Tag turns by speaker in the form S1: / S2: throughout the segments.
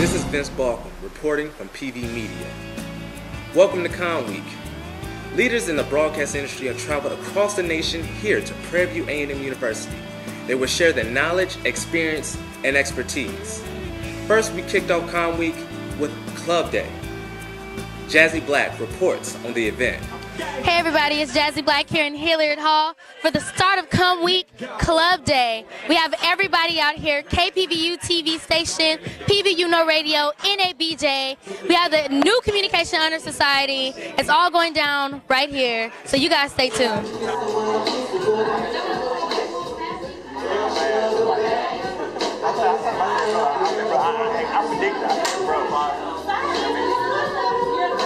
S1: This is Vince Balcom reporting from PV Media. Welcome to Comm Week. Leaders in the broadcast industry have traveled across the nation here to Prairie View A&M University. They will share their knowledge, experience, and expertise. First, we kicked off Comm Week with Club Day. Jazzy Black reports on the event.
S2: Hey everybody, it's Jazzy Black here in Hilliard Hall for the start of Club Have everybody out here, KPVU TV station, PVU No Radio, NABJ. We have the New Communication Honor Society. It's all going down right here, so you guys stay tuned.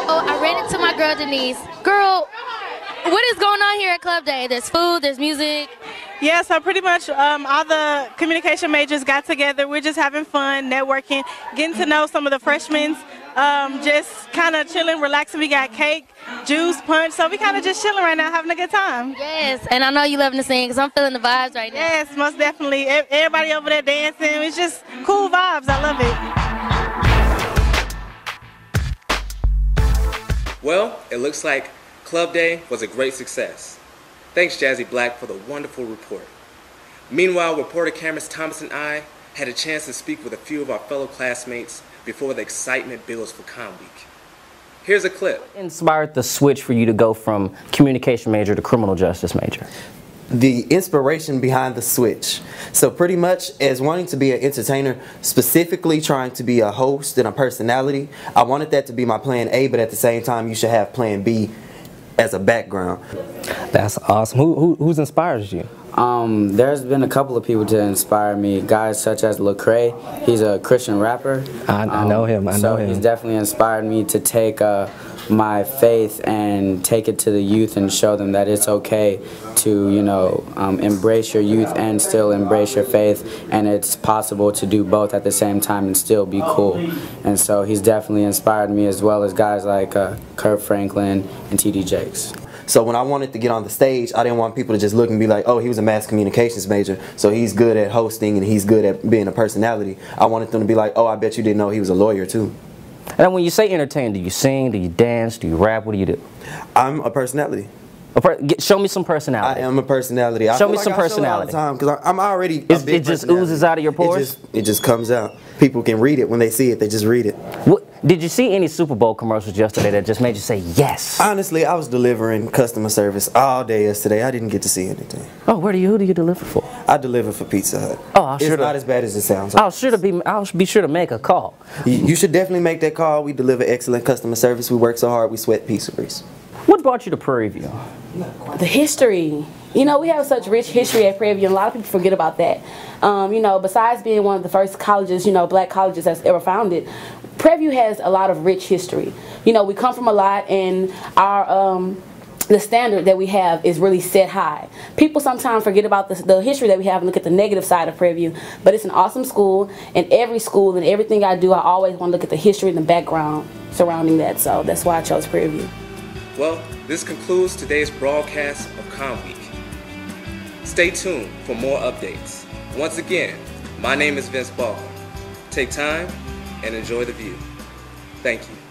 S2: Oh, I ran into my girl Denise. Girl, what is going on here at Club Day? There's food, there's music.
S3: Yeah, so pretty much um, all the communication majors got together. We're just having fun, networking, getting to know some of the freshmen, um, just kind of chilling, relaxing. We got cake, juice, punch, so we kind of just chilling right now, having a good time.
S2: Yes, and I know you loving to sing because I'm feeling the vibes right now.
S3: Yes, most definitely. Everybody over there dancing. It's just cool vibes. I love it.
S1: Well, it looks like Club Day was a great success. Thanks, Jazzy Black, for the wonderful report. Meanwhile, reporter Cameron Thomas and I had a chance to speak with a few of our fellow classmates before the excitement builds for Comm Week. Here's a clip.
S4: What inspired the switch for you to go from communication major to criminal justice major?
S5: the inspiration behind the switch. So pretty much as wanting to be an entertainer, specifically trying to be a host and a personality, I wanted that to be my plan A, but at the same time you should have plan B as a background.
S4: That's awesome. Who, who who's inspires you?
S6: Um, there's been a couple of people to inspire me. Guys such as Lecrae, he's a Christian rapper.
S4: I- I know him, I
S6: so
S4: know him.
S6: he's definitely inspired me to take uh, my faith and take it to the youth and show them that it's okay to, you know, um, embrace your youth and still embrace your faith, and it's possible to do both at the same time and still be cool. And so he's definitely inspired me as well as guys like uh, Kirk Franklin and T.D. Jakes.
S5: So when I wanted to get on the stage, I didn't want people to just look and be like, oh, he was a mass communications major, so he's good at hosting and he's good at being a personality. I wanted them to be like, oh, I bet you didn't know he was a lawyer too.
S4: And when you say entertain, do you sing? Do you dance? Do you rap? What do you do?
S5: I'm a personality.
S4: A per- get, show me some personality.
S5: I am a personality. I
S4: Show me
S5: like
S4: some
S5: I show it
S4: personality.
S5: all the time because I'm already.
S4: it just oozes out of your pores?
S5: It just, it just comes out. People can read it when they see it. They just read it.
S4: What, did you see any Super Bowl commercials yesterday that just made you say yes?
S5: Honestly, I was delivering customer service all day yesterday. I didn't get to see anything.
S4: oh, where do you? Who do you deliver for?
S5: I deliver for Pizza Hut.
S4: Oh, I'll
S5: it's
S4: sure to-
S5: not as bad as it sounds.
S4: I'll sure to be. I'll be sure to make a call.
S5: You, you should definitely make that call. We deliver excellent customer service. We work so hard. We sweat pizza grease.
S4: What brought you to Prairie View?
S7: the history. You know, we have such rich history at Prairie View, and a lot of people forget about that. Um, you know, besides being one of the first colleges, you know, black colleges that's ever founded, Prairie View has a lot of rich history. You know, we come from a lot, and our um, the standard that we have is really set high. People sometimes forget about the, the history that we have and look at the negative side of Prairie View, but it's an awesome school, and every school and everything I do, I always want to look at the history and the background surrounding that. So that's why I chose Prairie View.
S1: Well, this concludes today's broadcast of Comm Week. Stay tuned for more updates. Once again, my name is Vince Ball. Take time and enjoy the view. Thank you.